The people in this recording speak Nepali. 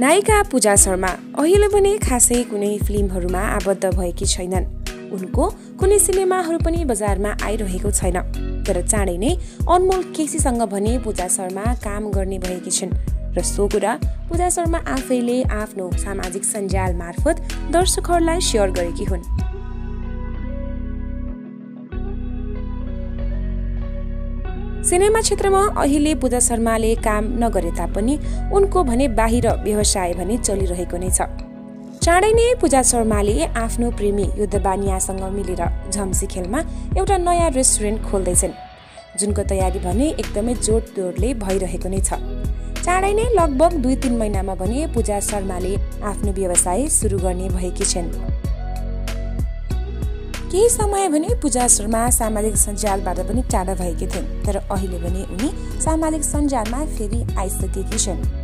नायिका पूजा शर्मा अहिले पनि खासै कुनै फिल्महरूमा आबद्ध भएकी छैनन्। उनको कुनै सिनेमाहरू पनि बजारमा आइरहेको छैन। तर चाँडै नै अनमोल केसीसँग भने पूजा शर्मा काम गर्ने भएकी छिन् र सो कुरा पूजा शर्मा आफैले आफ्नो सामाजिक सञ्जाल मार्फत दर्शकहरूलाई सेयर गरेकी हुन्। सिनेमा क्षेत्रमा अहिले पूजा शर्माले काम नगरे तापनि उनको भने बाहिर व्यवसाय भने चलिरहेको नै छ। चाँडै नै पूजा शर्माले आफ्नो प्रेमी युद्धबानियासँग मिलेर झम्सी खेलमा एउटा नयाँ रेस्टुरेन्ट खोल्दैछन् जुनको तयारी भने एकदमै जोडतोडले भइरहेको नै छ। चाँडै नै लगभग दुई तिन महिनामा भने पूजा शर्माले आफ्नो व्यवसाय सुरु गर्ने भएकी छिन्। केही समय भने पूजा शर्मा सामाजिक सञ्जालबाट पनि टाढा भएकी थिइन् तर अहिले भने उनी सामाजिक सञ्जालमा फेरि आइसकेकी छिन्।